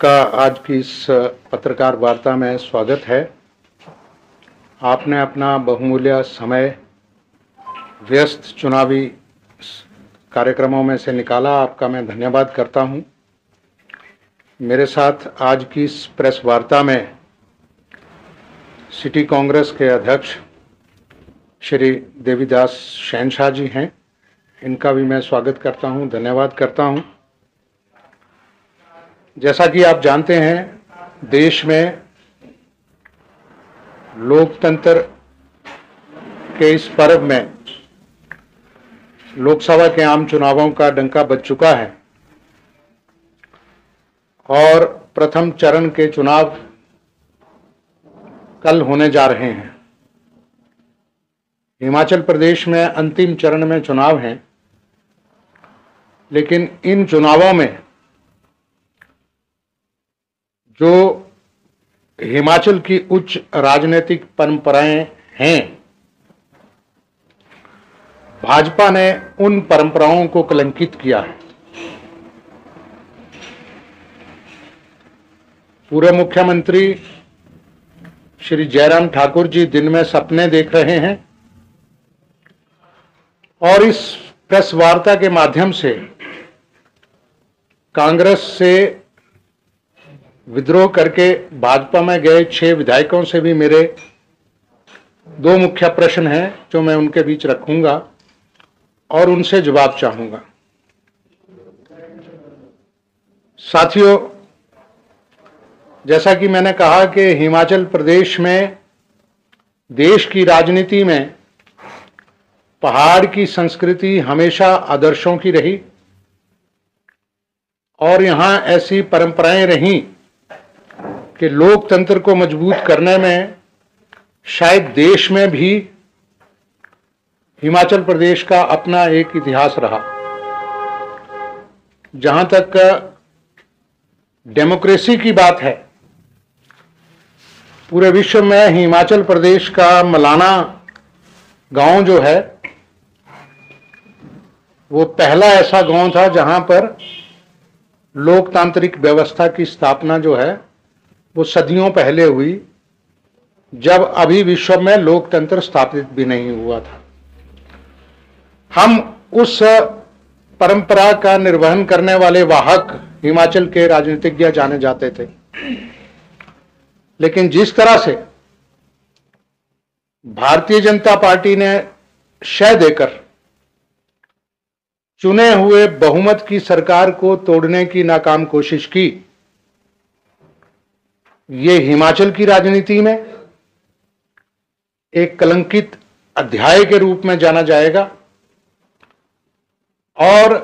का आज की इस पत्रकार वार्ता में स्वागत है आपने अपना बहुमूल्य समय व्यस्त चुनावी कार्यक्रमों में से निकाला आपका मैं धन्यवाद करता हूँ। मेरे साथ आज की इस प्रेस वार्ता में सिटी कांग्रेस के अध्यक्ष श्री देवीदास शहनशाह जी हैं इनका भी मैं स्वागत करता हूँ, धन्यवाद करता हूँ। जैसा कि आप जानते हैं, देश में लोकतंत्र के इस पर्व में लोकसभा के आम चुनावों का डंका बज चुका है। और प्रथम चरण के चुनाव कल होने जा रहे हैं। हिमाचल प्रदेश में अंतिम चरण में चुनाव हैं, लेकिन इन चुनावों में जो हिमाचल की उच्च राजनीतिक परंपराएँ हैं, भाजपा ने उन परंपराओं को कलंकित किया है। पूर्व मुख्यमंत्री श्री जयराम ठाकुर जी दिन में सपने देख रहे हैं और इस प्रेस वार्ता के माध्यम से कांग्रेस से विद्रोह करके भाजपा में गए छह विधायकों से भी मेरे दो मुख्य प्रश्न हैं, जो मैं उनके बीच रखूँगा और उनसे जवाब चाहूँगा। साथियों, जैसा कि मैंने कहा कि हिमाचल प्रदेश में, देश की राजनीति में पहाड़ की संस्कृति हमेशा आदर्शों की रही और यहाँ ऐसी परंपराएँ रहीं कि लोकतंत्र को मज़बूत करने में, शायद देश में भी हिमाचल प्रदेश का अपना एक इतिहास रहा। जहाँ तक डेमोक्रेसी की बात है, पूरे विश्व में हिमाचल प्रदेश का मलाना गाँव जो है, वो पहला ऐसा गाँव था जहाँ पर लोकतांत्रिक व्यवस्था की स्थापना जो है वो सदियों पहले हुई, जब अभी विश्व में लोकतंत्र स्थापित भी नहीं हुआ था। हम उस परंपरा का निर्वहन करने वाले वाहक हिमाचल के राजनीतिज्ञ जाने जाते थे। लेकिन जिस तरह से भारतीय जनता पार्टी ने शय देकर चुने हुए बहुमत की सरकार को तोड़ने की नाकाम कोशिश की ये हिमाचल की राजनीति में एक कलंकित अध्याय के रूप में जाना जाएगा। और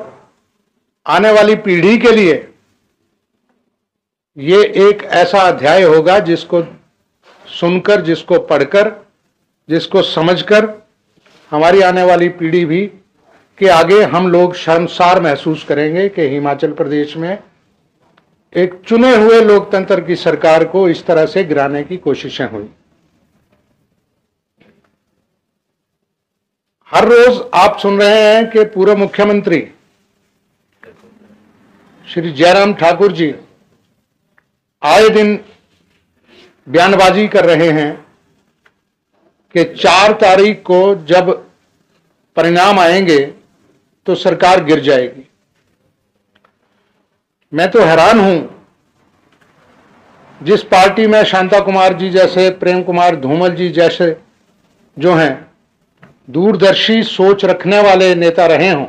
आने वाली पीढ़ी के लिए ये एक ऐसा अध्याय होगा जिसको सुनकर, जिसको पढ़कर, जिसको समझकर हमारी आने वाली पीढ़ी भी के आगे हम लोग शर्मसार महसूस करेंगे कि हिमाचल प्रदेश में एक चुने हुए लोकतंत्र की सरकार को इस तरह से गिराने की कोशिशें हुई। हर रोज आप सुन रहे हैं कि पूर्व मुख्यमंत्री श्री जयराम ठाकुर जी आए दिन बयानबाजी कर रहे हैं कि चार तारीख को जब परिणाम आएँगे तो सरकार गिर जाएगी। मैं तो हैरान हूँ। जिस पार्टी में शांता कुमार जी जैसे, प्रेम कुमार धूमल जी जैसे जो हैं, दूरदर्शी सोच रखने वाले नेता रहे हों,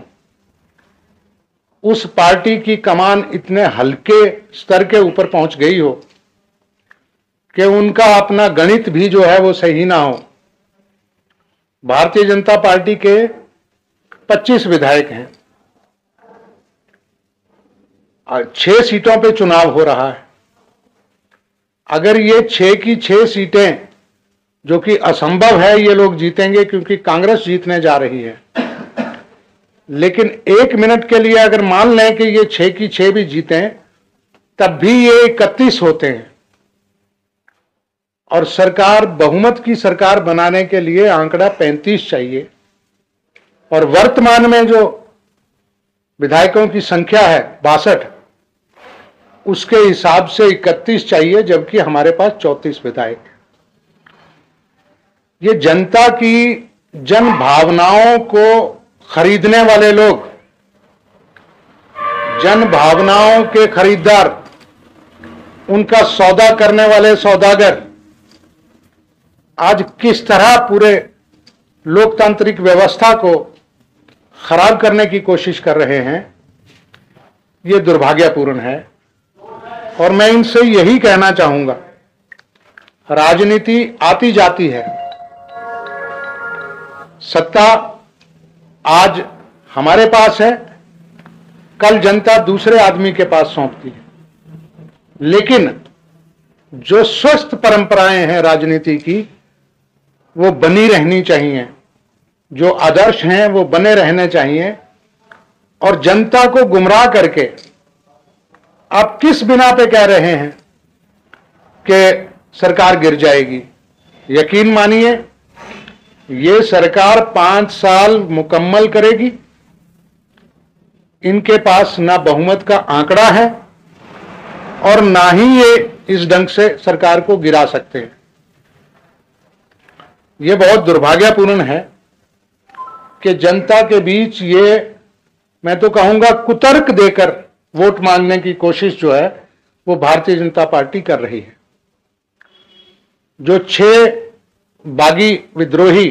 उस पार्टी की कमान इतने हल्के स्तर के ऊपर पहुँच गई हो कि उनका अपना गणित भी जो है वो सही ना हो। भारतीय जनता पार्टी के 25 विधायक हैं। छह सीटों पे चुनाव हो रहा है। अगर ये छह की छह सीटें, जो कि असंभव है, ये लोग जीतेंगे क्योंकि कांग्रेस जीतने जा रही है। लेकिन एक मिनट के लिए अगर मान लें कि ये छह की छह भी जीते, तब भी ये इकतीस होते हैं। और सरकार, बहुमत की सरकार बनाने के लिए आंकड़ा पैंतीस चाहिए। और वर्तमान में जो विधायकों की संख्या है, बासठ उसके हिसाब से 31 चाहिए, जबकि हमारे पास 34 विधायक ये जनता की जन भावनाओं को खरीदने वाले लोग जन भावनाओं के खरीदार उनका सौदा करने वाले सौदागर, आज किस तरह पूरे लोकतांत्रिक व्यवस्था को खराब करने की कोशिश कर रहे हैं, ये दुर्भाग्यपूर्ण है। और मैं इनसे यही कहना चाहूँगा, राजनीति आती जाती है। सत्ता आज हमारे पास है, कल जनता दूसरे आदमी के पास सौंपती है। लेकिन जो स्वस्थ परंपराएँ हैं राजनीति की, वो बनी रहनी चाहिए। जो आदर्श हैं, वो बने रहने चाहिए। और जनता को गुमराह करके आप किस बिना पे कह रहे हैं कि सरकार गिर जाएगी? यकीन मानिए, ये सरकार पाँच साल मुकम्मल करेगी। इनके पास ना बहुमत का आंकड़ा है और ना ही ये इस ढंग से सरकार को गिरा सकते हैं। ये बहुत दुर्भाग्यपूर्ण है कि जनता के बीच ये, मैं तो कहूँगा, कुतर्क देकर वोट मांगने की कोशिश जो है, वो भारतीय जनता पार्टी कर रही है। जो छह बागी विद्रोही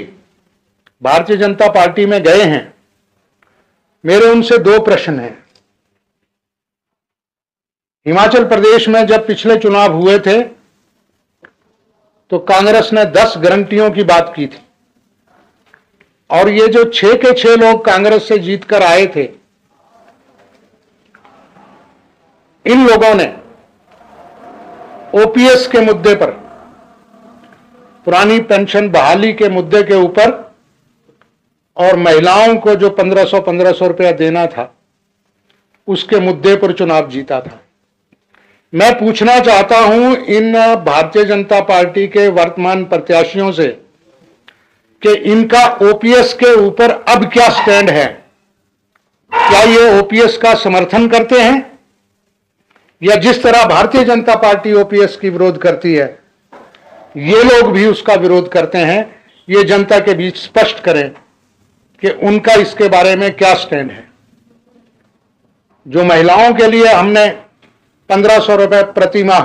भारतीय जनता पार्टी में गए हैं, मेरे उनसे दो प्रश्न हैं। हिमाचल प्रदेश में जब पिछले चुनाव हुए थे तो कांग्रेस ने दस गारंटियों की बात की थी। और ये जो छह के छह लोग कांग्रेस से जीतकर आए थे इन लोगों ने ओपीएस के मुद्दे पर, पुरानी पेंशन बहाली के मुद्दे के ऊपर, और महिलाओं को जो 1500 1500 रुपया देना था, उसके मुद्दे पर चुनाव जीता था। मैं पूछना चाहता हूँ, इन भारतीय जनता पार्टी के वर्तमान प्रत्याशियों से, कि इनका ओपीएस के ऊपर अब क्या स्टैंड है? क्या ये ओपीएस का समर्थन करते हैं? या जिस तरह भारतीय जनता पार्टी ओपीएस की विरोध करती है, ये लोग भी उसका विरोध करते हैं। ये जनता के बीच स्पष्ट करें कि उनका इसके बारे में क्या स्टैंड है। जो महिलाओं के लिए हमने पंद्रह सौ रुपए प्रति माह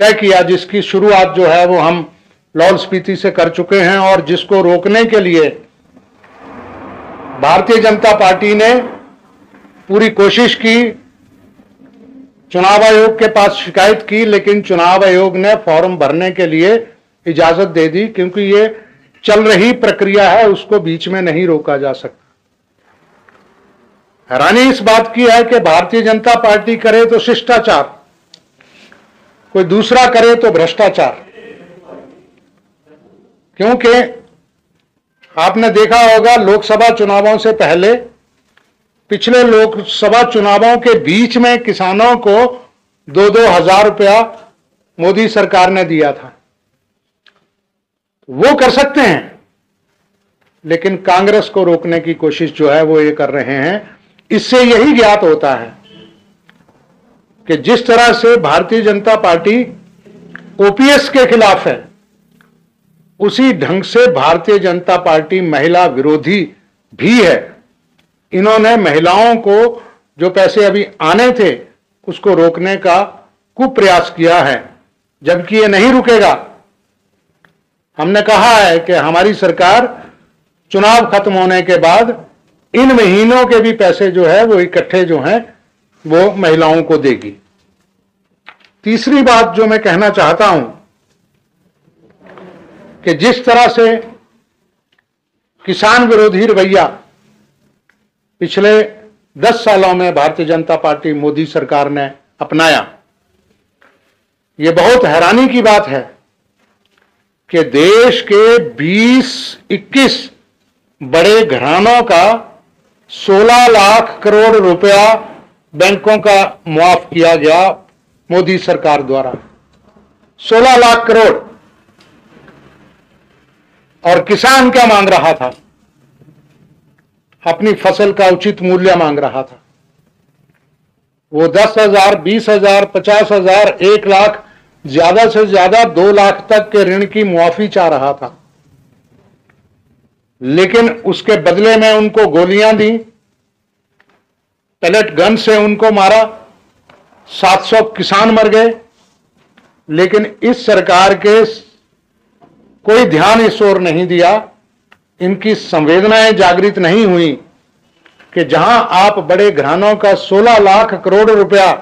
तय किया, जिसकी शुरुआत जो है वो हम लाहौल स्पीति से कर चुके हैं और जिसको रोकने के लिए भारतीय जनता पार्टी ने पूरी कोशिश की चुनाव आयोग के पास शिकायत की, लेकिन चुनाव आयोग ने फॉर्म भरने के लिए इजाज़त दे दी, क्योंकि ये चल रही प्रक्रिया है, उसको बीच में नहीं रोका जा सकता। हैरानी इस बात की है कि भारतीय जनता पार्टी करे तो शिष्टाचार, कोई दूसरा करे तो भ्रष्टाचार। क्योंकि आपने देखा होगा, लोकसभा चुनावों से पहले पिछले लोकसभा चुनावों के बीच में किसानों को दो दो हज़ार रुपया मोदी सरकार ने दिया था। वो कर सकते हैं, लेकिन कांग्रेस को रोकने की कोशिश जो है वो ये कर रहे हैं। इससे यही ज्ञात होता है कि जिस तरह से भारतीय जनता पार्टी ओपीएस के खिलाफ है, उसी ढंग से भारतीय जनता पार्टी महिला विरोधी भी है। इन्होंने महिलाओं को जो पैसे अभी आने थे, उसको रोकने का कुप्रयास किया है। जबकि ये नहीं रुकेगा। हमने कहा है कि हमारी सरकार चुनाव खत्म होने के बाद इन महीनों के भी पैसे जो है, वो इकट्ठे जो हैं, वो महिलाओं को देगी। तीसरी बात जो मैं कहना चाहता हूँ कि जिस तरह से किसान विरोधी रवैया पिछले दस सालों में भारतीय जनता पार्टी मोदी सरकार ने अपनाया। ये बहुत हैरानी की बात है कि देश के 20-21 बड़े घरानों का 16 लाख करोड़ रुपया बैंकों का मुआफ किया गया मोदी सरकार द्वारा। 16 लाख करोड़। और किसान क्या मांग रहा था? अपनी फ़सल का उचित मूल्य मांग रहा था। वो दस हज़ार, बीस हज़ार, पचास हज़ार, एक लाख, ज़्यादा से ज़्यादा दो लाख तक के ऋण की मुआफी चाह रहा था। लेकिन उसके बदले में उनको गोलियाँ दी पैलेट गन से उनको मारा 700 किसान मर गए। लेकिन इस सरकार के कोई ध्यान इस ओर नहीं दिया। इनकी संवेदनाएँ जागृत नहीं हुई कि जहाँ आप बड़े घरानों का 16 लाख करोड़ रुपया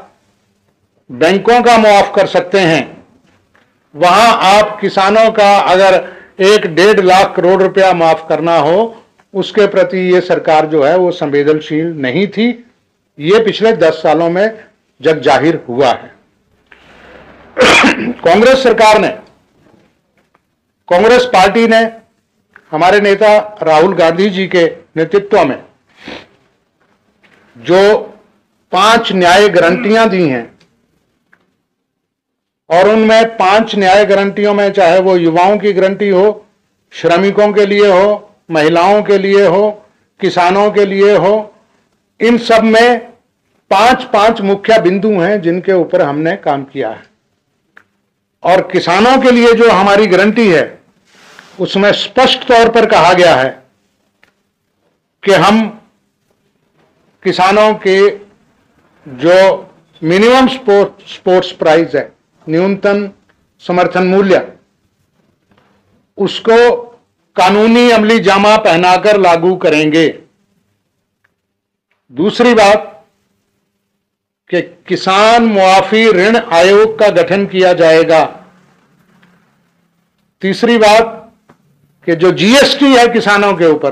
बैंकों का मुआफ कर सकते हैं, वहाँ आप किसानों का अगर एक डेढ़ लाख करोड़ रुपया माफ़ करना हो, उसके प्रति ये सरकार जो है वो संवेदनशील नहीं थी। ये पिछले दस सालों में जग ज़ाहिर हुआ है। कांग्रेस सरकार ने, कांग्रेस पार्टी ने हमारे नेता राहुल गांधी जी के नेतृत्व में जो पाँच न्याय गारंटियाँ दी हैं, और उनमें पाँच न्याय गारंटियों में चाहे वो युवाओं की गारंटी हो, श्रमिकों के लिए हो, महिलाओं के लिए हो, किसानों के लिए हो, इन सब में पाँच पाँच मुख्य बिंदु हैं जिनके ऊपर हमने काम किया है। और किसानों के लिए जो हमारी गारंटी है उसमें स्पष्ट तौर पर कहा गया है कि हम किसानों के जो मिनिमम स्पोर्ट स्पोर्ट्स प्राइस है, न्यूनतम समर्थन मूल्य, उसको कानूनी अमली जामा पहनाकर लागू करेंगे। दूसरी बात कि किसान मुआफी ऋण आयोग का गठन किया जाएगा। तीसरी बात कि जो जीएसटी है किसानों के ऊपर,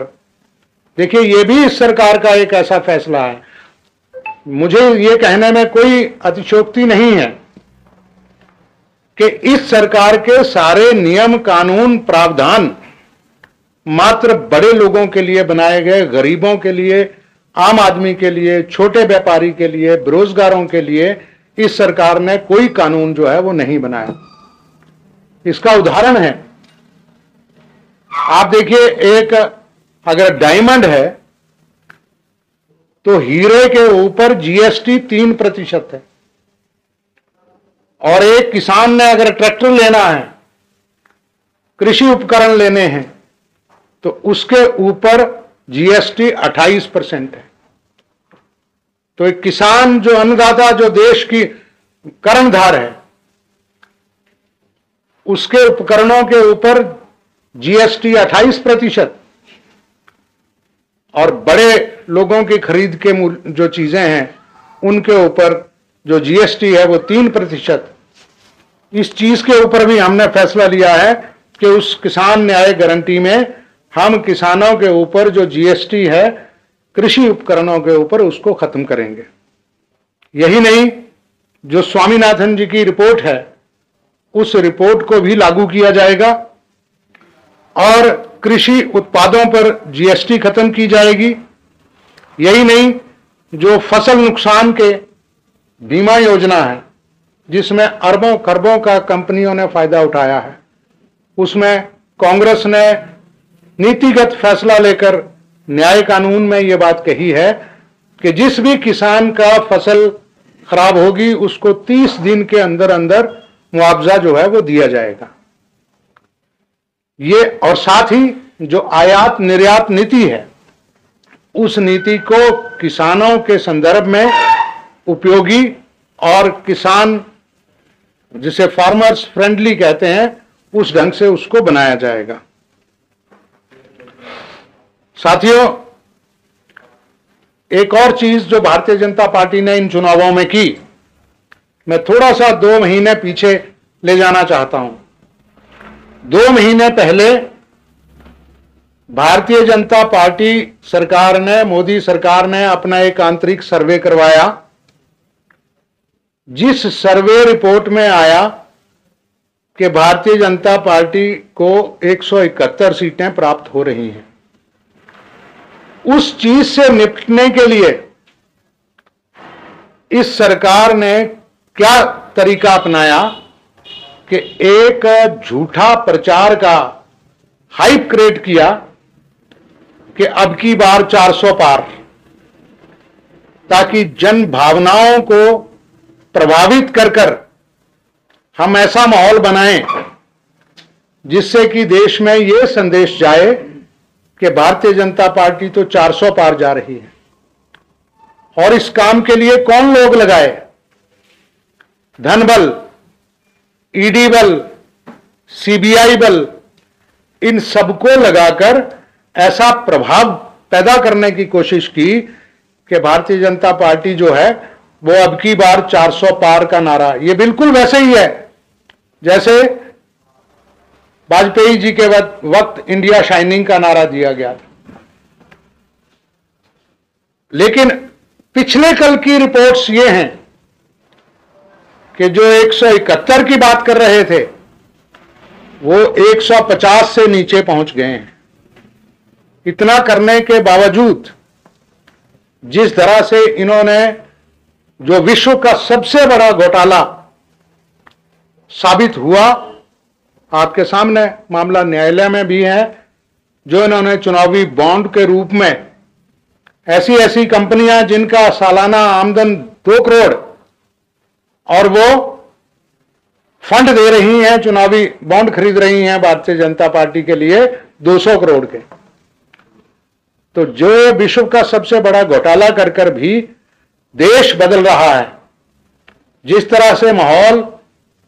देखिए यह भी इस सरकार का एक ऐसा फैसला है। मुझे यह कहने में कोई अतिशोक्ति नहीं है कि इस सरकार के सारे नियम, कानून, प्रावधान मात्र बड़े लोगों के लिए बनाए गए, गरीबों के लिए, आम आदमी के लिए, छोटे व्यापारी के लिए, बेरोजगारों के लिए इस सरकार ने कोई कानून जो है वो नहीं बनाया। इसका उदाहरण है आप देखिए, एक अगर डायमंड है तो हीरे के ऊपर जीएसटी तीन प्रतिशत है। और एक किसान ने अगर ट्रैक्टर लेना है, कृषि उपकरण लेने हैं तो उसके ऊपर जीएसटी 28 परसेंट है। तो एक किसान जो अन्नदाता, जो देश की कर्णधार है, उसके उपकरणों के ऊपर जीएसटी 28 प्रतिशत। और बड़े लोगों की खरीद के जो चीज़ें हैं, उनके ऊपर जो जीएसटी है, वो तीन प्रतिशत। इस चीज़ के ऊपर भी हमने फैसला लिया है कि उस किसान न्याय गारंटी में हम किसानों के ऊपर जो जीएसटी है, कृषि उपकरणों के ऊपर उसको खत्म करेंगे। यही नहीं, जो स्वामीनाथन जी की रिपोर्ट है, उस रिपोर्ट को भी लागू किया जाएगा। और कृषि उत्पादों पर जीएसटी खत्म की जाएगी। यही नहीं, जो फ़सल नुकसान के बीमा योजना है, जिसमें अरबों, खरबों का कंपनियों ने फ़ायदा उठाया है, उसमें कांग्रेस ने नीतिगत फैसला लेकर न्याय कानून में यह बात कही है कि जिस भी किसान का फ़सल खराब होगी, उसको 30 दिन के अंदर अंदर मुआवजा जो है वो दिया जाएगा। ये और साथ ही जो आयात निर्यात नीति है, उस नीति को किसानों के संदर्भ में उपयोगी और किसान जिसे फार्मर्स फ्रेंडली कहते हैं, उस ढंग से उसको बनाया जाएगा। साथियों, एक और चीज़ जो भारतीय जनता पार्टी ने इन चुनावों में की, मैं थोड़ा सा दो महीने पीछे ले जाना चाहता हूँ। दो महीने पहले भारतीय जनता पार्टी सरकार ने, मोदी सरकार ने अपना एक आंतरिक सर्वे करवाया। जिस सर्वे रिपोर्ट में आया कि भारतीय जनता पार्टी को 171 सीटें प्राप्त हो रही हैं, उस चीज़ से निपटने के लिए इस सरकार ने क्या तरीका अपनाया? कि एक झूठा प्रचार का हाइप क्रिएट किया कि अब की बार 400 पार, ताकि जन भावनाओं को प्रभावित कर कर हम ऐसा माहौल बनाएँ, जिससे कि देश में यह संदेश जाए कि भारतीय जनता पार्टी तो 400 पार जा रही है। और इस काम के लिए कौन लोग लगाए? धन बल ईडी बल सीबीआई बल, इन सबको लगाकर ऐसा प्रभाव पैदा करने की कोशिश की कि भारतीय जनता पार्टी जो है, वो अब की बार 400 पार का नारा, ये बिल्कुल वैसे ही है। जैसे वाजपेयी जी के वक्त इंडिया शाइनिंग का नारा दिया गया था। लेकिन पिछले कल की रिपोर्ट्स ये हैं कि जो 171 की बात कर रहे थे, वो 150 से नीचे पहुँच गए हैं। इतना करने के बावजूद, जिस तरह से इन्होंने जो विश्व का सबसे बड़ा घोटाला साबित हुआ, आपके सामने मामला न्यायालय में भी है, जो इन्होंने चुनावी बॉन्ड के रूप में ऐसी ऐसी कंपनियाँ जिनका सालाना आमदन दो करोड़ और वो फंड दे रही हैं, चुनावी बॉन्ड खरीद रही हैं भारतीय जनता पार्टी के लिए 200 करोड़ के। तो जो विश्व का सबसे बड़ा घोटाला कर कर भी देश बदल रहा है, जिस तरह से माहौल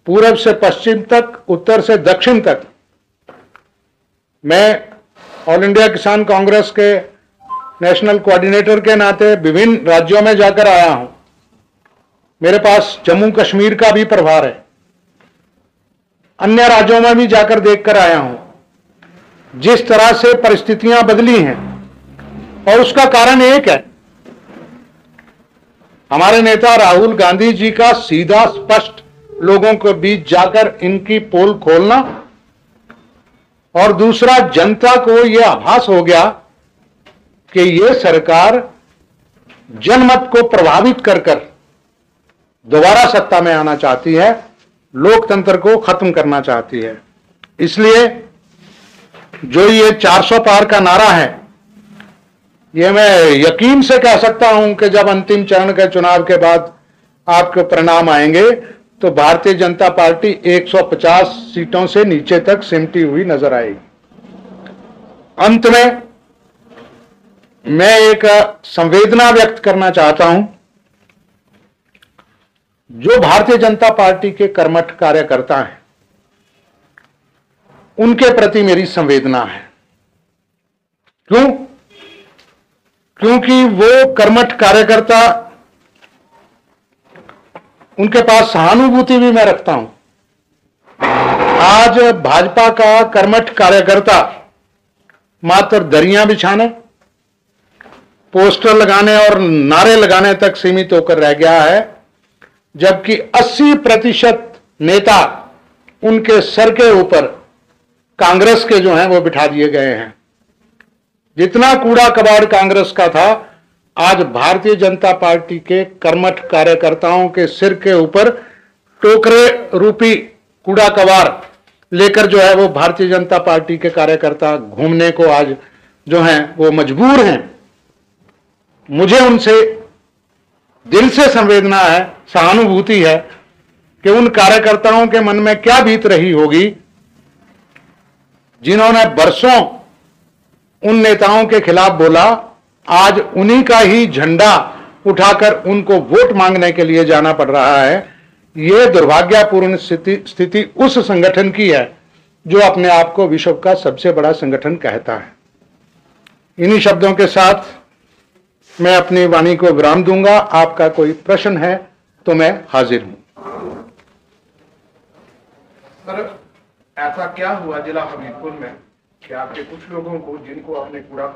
पूरब से पश्चिम तक, उत्तर से दक्षिण तक, मैं ऑल इंडिया किसान कांग्रेस के नेशनल कोऑर्डिनेटर के नाते विभिन्न राज्यों में जाकर आया हूँ। मेरे पास जम्मू कश्मीर का भी प्रभार है। अन्य राज्यों में भी जाकर देखकर आया हूँ। जिस तरह से परिस्थितियाँ बदली हैं, और उसका कारण एक है। हमारे नेता राहुल गांधी जी का सीधा स्पष्ट लोगों के बीच जाकर इनकी पोल खोलना, और दूसरा जनता को यह आभास हो गया कि यह सरकार जनमत को प्रभावित कर कर दोबारा सत्ता में आना चाहती है, लोकतंत्र को खत्म करना चाहती है। इसलिए जो ये 400 पार का नारा है, ये मैं यकीन से कह सकता हूँ कि जब अंतिम चरण के चुनाव के बाद आपके परिणाम आएँगे तो भारतीय जनता पार्टी 150 सीटों से नीचे तक सिमटी हुई नज़र आएगी। अंत में मैं एक संवेदना व्यक्त करना चाहता हूँ जो भारतीय जनता पार्टी के कर्मठ कार्यकर्ता हैं, उनके प्रति मेरी संवेदना है। क्यों? क्योंकि वो कर्मठ कार्यकर्ता, उनके पास सहानुभूति भी मैं रखता हूँ। आज भाजपा का कर्मठ कार्यकर्ता मात्र दरियाँ बिछाने, पोस्टर लगाने और नारे लगाने तक सीमित होकर रह गया है। जबकि 80 प्रतिशत नेता उनके सर के ऊपर कांग्रेस के जो हैं, वो बिठा दिए गए हैं। जितना कूड़ा कबाड़ कांग्रेस का था, आज भारतीय जनता पार्टी के कर्मठ कार्यकर्ताओं के सिर के ऊपर टोकरे रूपी कूड़ा कबाड़ लेकर जो है, वो भारतीय जनता पार्टी के कार्यकर्ता घूमने को आज जो हैं, वो मजबूर हैं। मुझे उनसे दिल से संवेदना है, सहानुभूति है कि उन कार्यकर्ताओं के मन में क्या बीत रही होगी, जिन्होंने बरसों उन नेताओं के खिलाफ बोला, आज उन्हीं का ही झंडा उठाकर उनको वोट मांगने के लिए जाना पड़ रहा है। यह दुर्भाग्यपूर्ण स्थिति स्थिति उस संगठन की है जो अपने आप को विश्व का सबसे बड़ा संगठन कहता है। इन्हीं शब्दों के साथ मैं अपनी वाणी को विराम दूँगा। आपका कोई प्रश्न है तो मैं हाजिर हूँ। सर, ऐसा क्या हुआ जिला हमीरपुर में कि आपके कुछ लोगों को जिनको आपने कूड़ा